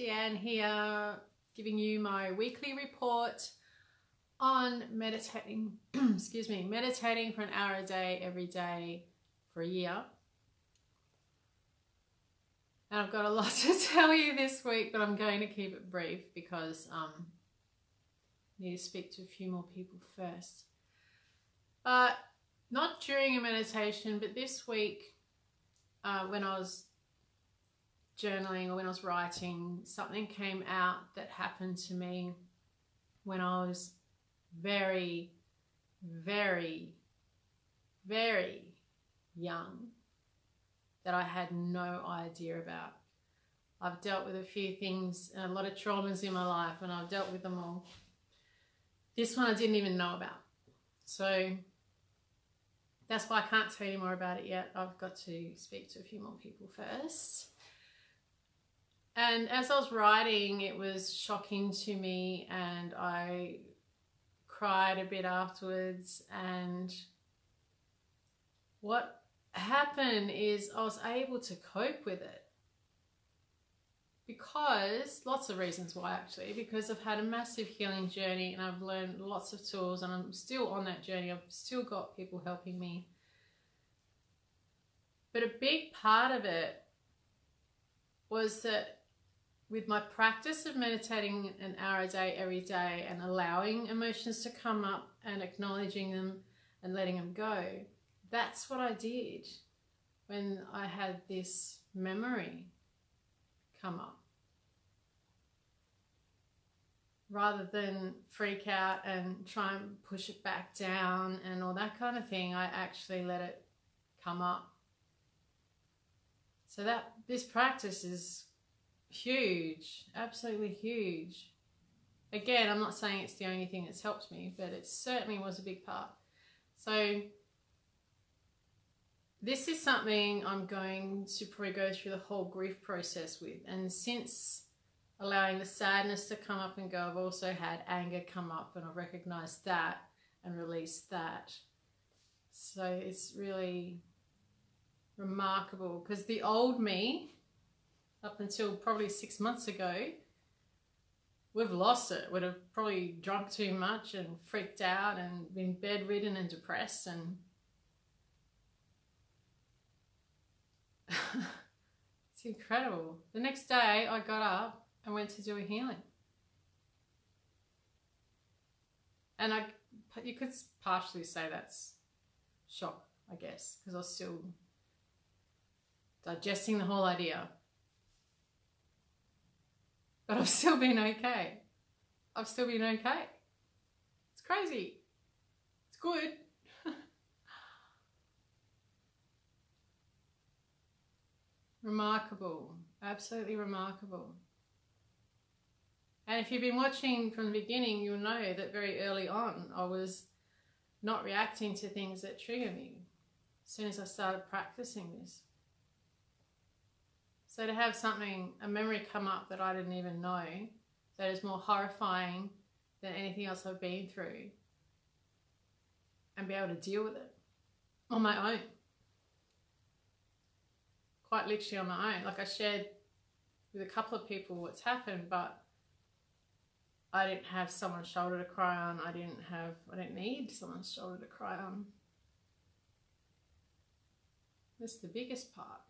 Deanne here, giving you my weekly report on meditating, excuse me, meditating for an hour a day every day for a year. And I've got a lot to tell you this week, but I'm going to keep it brief because um, I need to speak to a few more people first. But not during a meditation, but this week uh, when I was journaling or when I was writing, something came out that happened to me when I was very, very, very young that I had no idea about. I've dealt with a few things, a lot of traumas in my life, and I've dealt with them all. This one I didn't even know about. So that's why I can't tell you more about it yet. I've got to speak to a few more people first. And as I was writing, it was shocking to me, and I cried a bit afterwards. And what happened is I was able to cope with it because lots of reasons why actually because I've had a massive healing journey and I've learned lots of tools and I'm still on that journey. I've still got people helping me. But a big part of it was that with my practice of meditating an hour a day every day and allowing emotions to come up and acknowledging them and letting them go, that's what I did when I had this memory come up. Rather than freak out and try and push it back down and all that kind of thing, I actually let it come up. So that this practice is huge, absolutely huge. Again, I'm not saying it's the only thing that's helped me, but it certainly was a big part. So this is something I'm going to probably go through the whole grief process with. And since allowing the sadness to come up and go, I've also had anger come up and I've recognized that and released that. So it's really remarkable because the old me up until probably six months ago, we've lost it. Would have probably drunk too much and freaked out and been bedridden and depressed and it's incredible. The next day I got up and went to do a healing. And I, you could partially say that's shock, I guess, because I was still digesting the whole idea but I've still been okay. I've still been okay. It's crazy. It's good. remarkable. Absolutely remarkable. And if you've been watching from the beginning, you'll know that very early on I was not reacting to things that trigger me as soon as I started practicing this. So to have something, a memory come up that I didn't even know, that is more horrifying than anything else I've been through, and be able to deal with it on my own. Quite literally on my own. Like I shared with a couple of people what's happened, but I didn't have someone's shoulder to cry on. I didn't have, I didn't need someone's shoulder to cry on. That's the biggest part.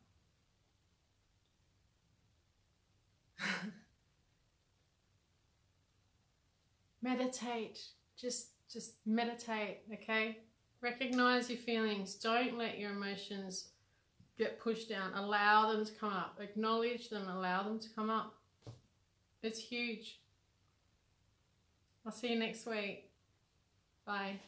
Meditate. Just just meditate, okay? Recognize your feelings. Don't let your emotions get pushed down. Allow them to come up. Acknowledge them. Allow them to come up. It's huge. I'll see you next week. Bye.